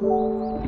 you